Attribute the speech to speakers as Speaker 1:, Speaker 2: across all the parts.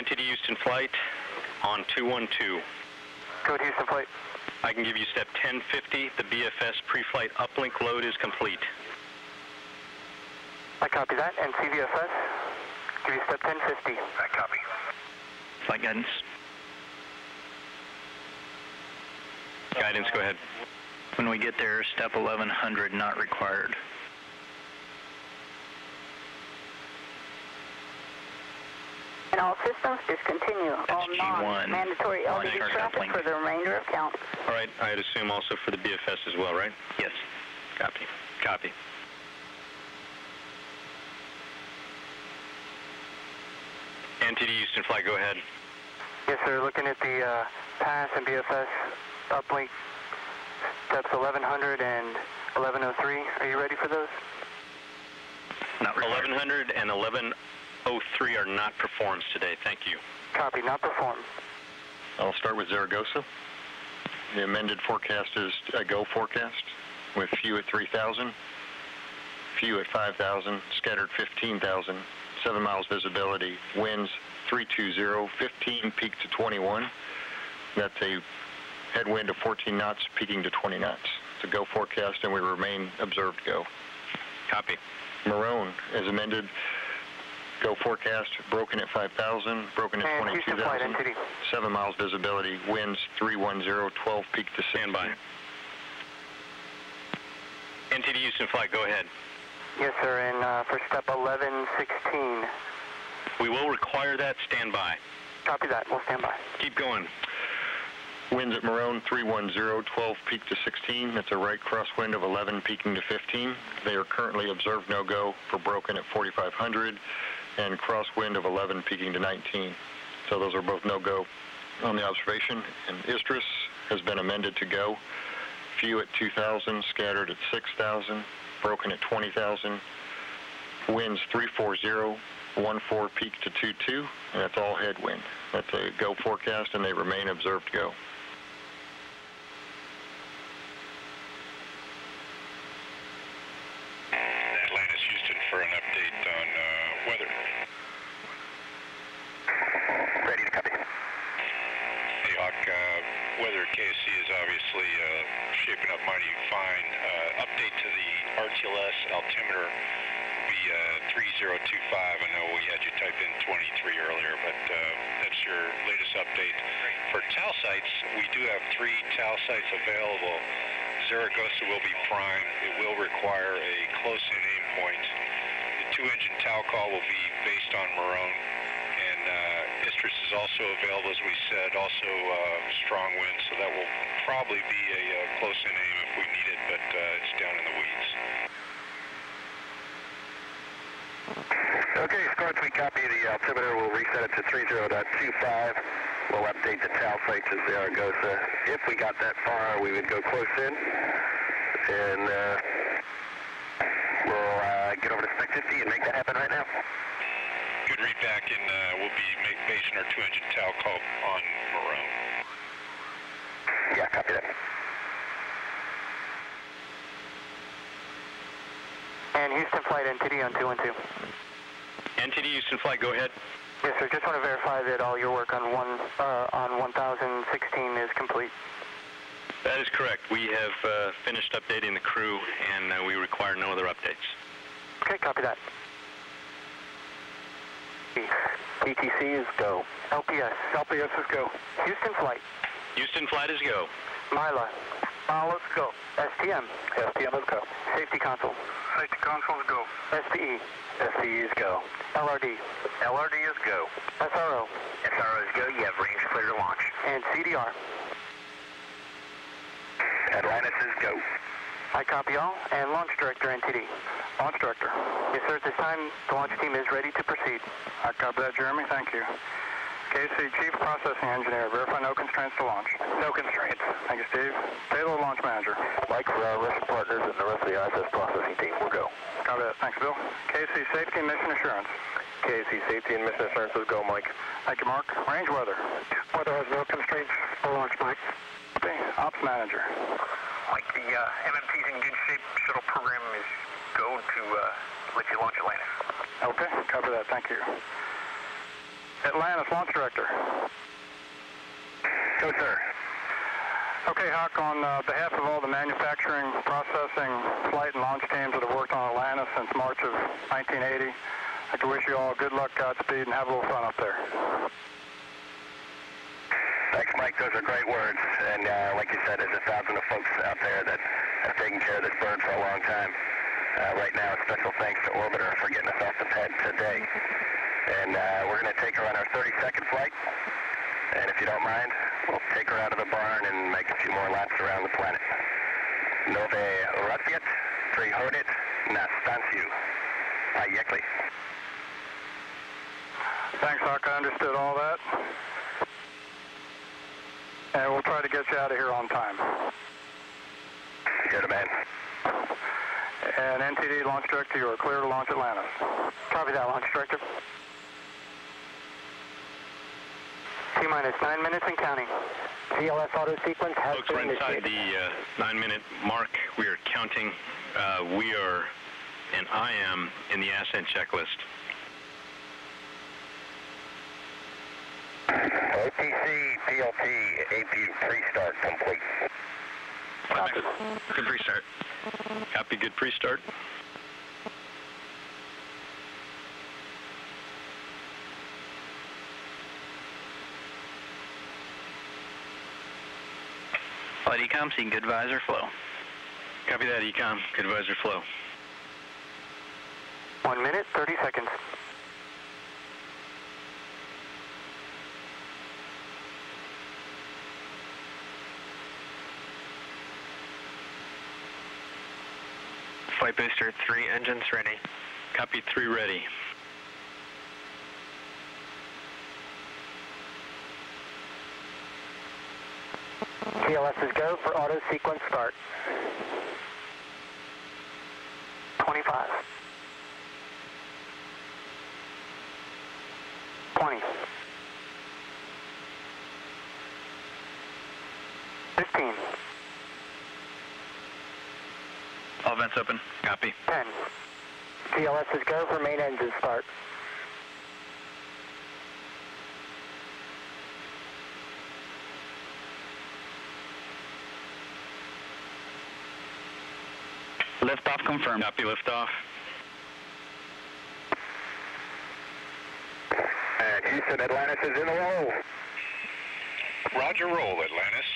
Speaker 1: NTD Houston flight on 212.
Speaker 2: Code Houston flight.
Speaker 1: I can give you step 1050. The BFS pre-flight uplink load is complete.
Speaker 2: I copy that. And CVFS, give you step 1050.
Speaker 3: I copy.
Speaker 4: Flight guidance.
Speaker 1: Guidance, go ahead.
Speaker 4: When we get there, step 1100 not required.
Speaker 5: And all systems discontinue all
Speaker 4: G1.
Speaker 5: non-mandatory
Speaker 4: Launch
Speaker 5: traffic
Speaker 4: uplink.
Speaker 5: for the remainder of count.
Speaker 1: All right, I'd assume also for the BFS as well, right?
Speaker 4: Yes.
Speaker 1: Copy. Copy. NTD Houston flight, go ahead.
Speaker 2: Yes, sir. Looking at the uh, PASS and BFS uplink steps 1100 and 1103. Are you ready for those?
Speaker 4: Not required.
Speaker 1: 1100 and 1103 are not performed today. Thank you.
Speaker 2: Copy. Not performed.
Speaker 6: I'll start with Zaragoza. The amended forecast is a go forecast with few at 3,000, few at 5,000, scattered 15,000, 7 miles visibility, winds 320, 15 peak to 21. That's a headwind of 14 knots, peaking to 20 knots. It's a go forecast, and we remain observed go.
Speaker 1: Copy.
Speaker 6: Morón is amended go forecast, broken at 5,000, broken at
Speaker 2: And
Speaker 6: 22,000. 7 miles visibility, winds 310, 12 peak to 16.
Speaker 1: Stand by. NTD Houston flight, go ahead.
Speaker 2: Yes, sir. And uh, for step 1116.
Speaker 1: We will require that. Stand by.
Speaker 2: Copy that. We'll stand by.
Speaker 1: Keep going.
Speaker 6: Winds at Morón 310, 12 peak to 16. That's a right crosswind of 11 peaking to 15. They are currently observed no-go for broken at 4,500 and crosswind of 11 peaking to 19. So those are both no-go on the observation. And Istres has been amended to go. Few at 2,000, scattered at 6,000, broken at 20,000. Winds 340, 14 peak to 22, and that's all headwind. That's a go forecast, and they remain observed go.
Speaker 3: Atlantis Houston for an update on uh, weather.
Speaker 2: Ready to copy.
Speaker 3: Hey, Hock, uh, weather at KSC is obviously uh, shaping up mighty fine. Uh, update to the RTLS altimeter be uh, 3025. I know we had you type in 23 earlier, but uh, that's your latest update. For TAL sites, we do have three TAL sites available. Zaragoza will be prime. It will require a close-in aim point. The two-engine TAL call will be based on Morón. Uh, is also available, as we said, also uh, strong wind, so that will probably be a uh, close-in aim if we need it, but uh, it's down in the weeds.
Speaker 7: Okay, Sparks, we copy the altimeter. We'll reset it to 30.25. We'll update the TAL sites as they are Zaragoza. If we got that far, we would go close in. And uh, we'll uh, get over to Spec 50 and make that happen right now.
Speaker 3: Good read back, and uh, we'll be make, basing our two-engine TAL call on Morón.
Speaker 7: Yeah, copy that.
Speaker 2: And Houston flight NTD on 212.
Speaker 1: NTD Houston flight, go ahead.
Speaker 2: Yes, sir. Just want to verify that all your work on one uh, on 1016 is complete.
Speaker 1: That is correct. We have uh, finished updating the crew, and uh, we require no other updates.
Speaker 2: Okay, copy that.
Speaker 7: TTC is go.
Speaker 2: LPS. LPS is go. Houston flight.
Speaker 1: Houston flight is go.
Speaker 2: Mila. Mila, let's go. STM. STM, let's go. Safety console.
Speaker 3: Safety consoles go.
Speaker 2: SPE.
Speaker 7: SCE is go.
Speaker 2: LRD.
Speaker 7: LRD is go.
Speaker 2: SRO.
Speaker 7: SRO is go. You have range clear to launch.
Speaker 2: And CDR.
Speaker 7: Atlantis is go.
Speaker 2: I copy all. And launch director NTD. Launch director. Yes, sir. At this time, the launch team is ready to proceed. I copy that, Jeremy. Thank you. KC Chief Processing Engineer. Verify no constraints to launch. No constraints. Thank you, Steve. Payload Launch Manager.
Speaker 7: Mike for our Russian partners and the rest of the ISS processing team. We'll go.
Speaker 2: Copy that. Thanks, Bill. KC Safety and Mission Assurance.
Speaker 7: KC Safety and Mission Assurance is go, Mike.
Speaker 2: Thank you, Mark. Range weather. Weather has no constraints for launch, Mike. Okay. Ops Manager.
Speaker 7: Mike, the uh, MMT's in good shape. Shuttle program is go to uh, let you launch Atlantis.
Speaker 2: Okay. Copy that. Thank you. Atlantis Launch Director.
Speaker 7: Go, sir.
Speaker 2: Okay, Hock, on uh, behalf of all the manufacturing, processing, flight, and launch teams that have worked on Atlantis since March of 1980, I can wish you all good luck, Godspeed, and have a little fun up there.
Speaker 7: Thanks, Mike. Those are great words. And uh, like you said, there's a thousand of folks out there that have taken care of this bird for a long time. Uh, right now, a special thanks to Orbiter for getting us off the pad today. And uh, we're going to take her on our 30-second flight. And if you don't mind, we'll take her out of the barn and make a few more laps around the planet. Nove Ratsiat, Prihodit, Nastanciu. Payekli.
Speaker 2: Thanks, Hock. I understood all that. And we'll try to get you out of here on time.
Speaker 7: You're the man.
Speaker 2: And NTD Launch Director, you are clear to launch Atlantis. Copy that, Launch Director. T-minus nine minutes and counting. GLS auto sequence has
Speaker 1: Folks, we're inside the uh, nine-minute mark. We are counting. Uh, we are, and I am, in the ascent checklist.
Speaker 7: OTC, PLT, AP pre-start complete.
Speaker 1: Copy. Good pre-start. Copy. Good pre-start.
Speaker 4: Flight EECOM, seeing good visor flow.
Speaker 1: Copy that, EECOM. Good visor flow.
Speaker 2: One minute, 30 seconds.
Speaker 4: Flight booster, three engines ready.
Speaker 1: Copy. Three ready.
Speaker 2: GLS is go for auto sequence start. 25. 20. 15.
Speaker 4: All vents open.
Speaker 1: Copy.
Speaker 2: 10. GLS is go for main engine start.
Speaker 4: Liftoff confirmed.
Speaker 1: Copy. Liftoff.
Speaker 7: And Houston, Atlantis is in the roll.
Speaker 3: Roger roll, Atlantis.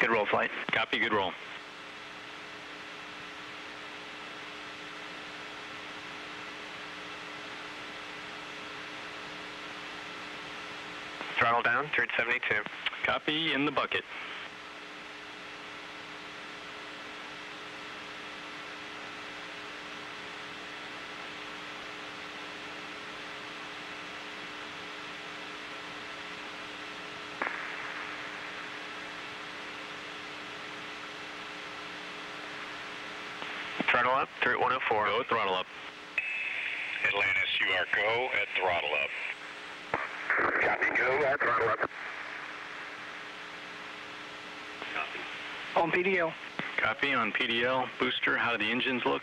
Speaker 4: Good roll, flight.
Speaker 1: Copy. Good roll.
Speaker 4: Throttle down, 372.
Speaker 1: Copy. In the bucket.
Speaker 4: Throttle up, through at 104.
Speaker 1: Go. Throttle up.
Speaker 3: Atlantis, you are go at throttle up.
Speaker 7: Copy, go, uh, throttle up. Copy.
Speaker 4: On PDL.
Speaker 1: Copy. On PDL. Booster. How do the engines look?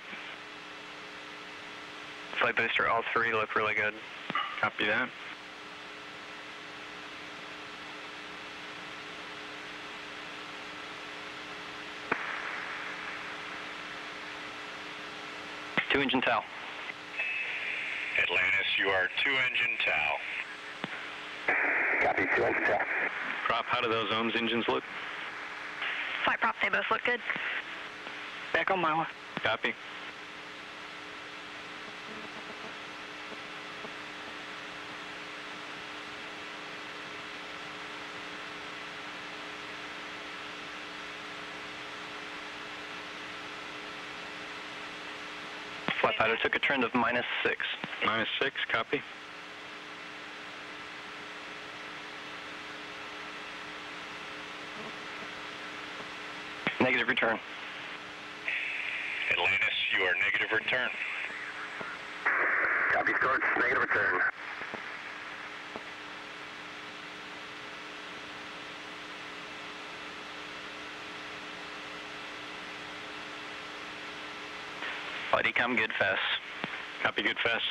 Speaker 4: Flight booster, all three look really good.
Speaker 1: Copy that.
Speaker 4: Two engine TAL.
Speaker 3: Atlantis, you are two engine TAL.
Speaker 7: Copy, two inch TAL.
Speaker 1: Prop. How do those OMS engines look?
Speaker 8: Flight prop, they both look good.
Speaker 4: Back on Mila.
Speaker 1: Copy.
Speaker 4: Flight pilot took a trend of minus six.
Speaker 1: Minus six. Copy.
Speaker 4: Negative return.
Speaker 3: Atlantis, you are negative return.
Speaker 7: Copy, Scorch, negative return.
Speaker 4: Steady come good fast.
Speaker 1: Copy, good fast.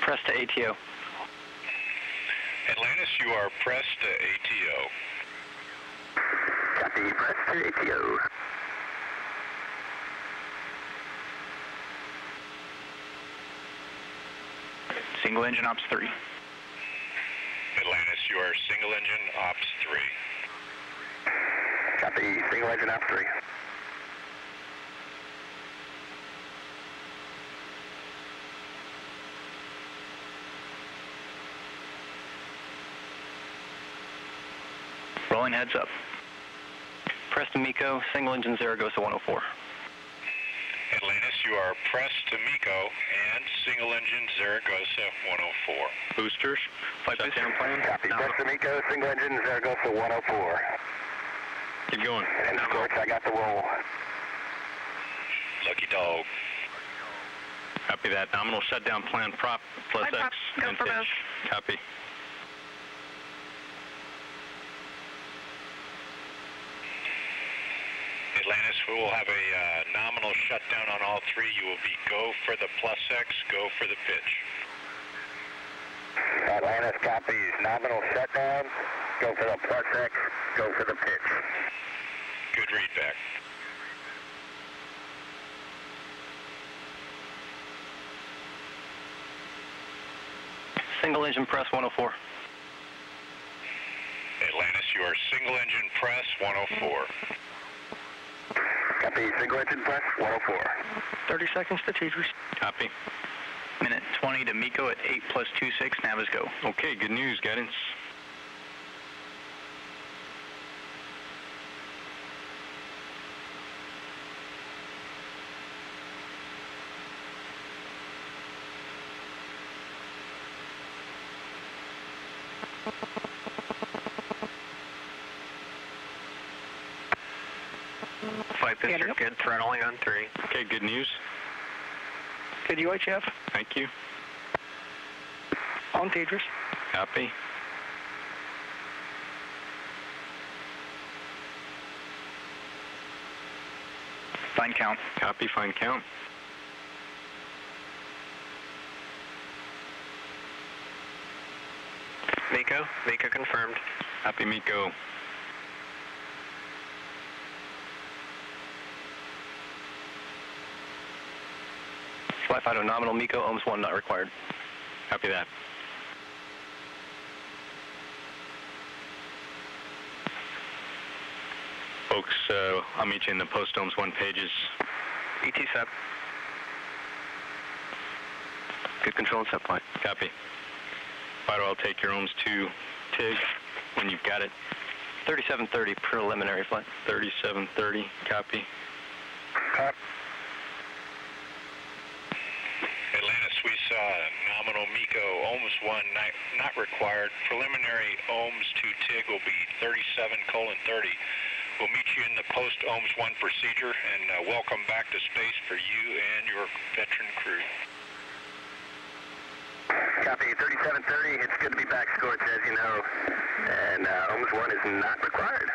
Speaker 4: Press to ATO.
Speaker 3: Atlantis, you are pressed to ATO.
Speaker 7: Copy, press to ATO.
Speaker 4: Single engine ops 3.
Speaker 3: Atlantis, you are single engine ops 3.
Speaker 7: Copy, single engine ops three.
Speaker 4: Rolling heads up. press to MECO, single engine Zaragoza 104.
Speaker 3: Atlantis, you are pressed to MECO and single engine Zaragoza 104.
Speaker 1: Boosters,
Speaker 4: Flight
Speaker 1: shutdown
Speaker 4: booster.
Speaker 1: plan.
Speaker 7: Copy, press to MECO, single engine Zaragoza 104.
Speaker 1: Keep going.
Speaker 7: And Scorch, I got the roll.
Speaker 3: Lucky dog.
Speaker 1: Copy that. Nominal shutdown plan prop plus
Speaker 8: Flight
Speaker 1: X
Speaker 8: prop, go for both.
Speaker 1: Copy.
Speaker 3: Atlantis, we will have a uh, nominal shutdown on all three. You will be go for the plus X, go for the pitch.
Speaker 7: Atlantis copies, nominal shutdown. Go for the plus X, go for the pitch.
Speaker 3: Good read back.
Speaker 4: Single engine press 104.
Speaker 3: Atlantis, you are single engine press 104.
Speaker 7: Copy, single engine press 104.
Speaker 4: 30 seconds to Teachers.
Speaker 1: Copy.
Speaker 4: Minute 20 to MECO at 8 plus 26. Nav is go.
Speaker 1: Okay, good news, guidance.
Speaker 4: Flight booster good. Throttling on 3.
Speaker 1: Okay, good news.
Speaker 4: Good UHF.
Speaker 1: Thank you.
Speaker 4: On Teachers.
Speaker 1: Copy.
Speaker 4: Fine count.
Speaker 1: Copy, fine count.
Speaker 4: MECO. MECO confirmed.
Speaker 1: Copy,
Speaker 4: MECO. Fido nominal MECO. OMS 1 not required.
Speaker 1: Copy that. Folks, uh, I'll meet you in the post OMS one pages.
Speaker 4: ET sub. Good control and set point.
Speaker 1: Copy. Fido, I'll take your OMS 2 TIG when you've got it.
Speaker 4: 3730 preliminary flight.
Speaker 1: 3730. Copy.
Speaker 3: Atlantis, nominal MECO OMS 1 not, not required. Preliminary OMS 2 TIG will be 37 colon 30. We'll meet you in the post OMS 1 procedure and uh, welcome back to space for you and your veteran crew.
Speaker 7: Copy, 3730. It's good to be back, Scorch, as you know. And uh, OMS 1 is not required.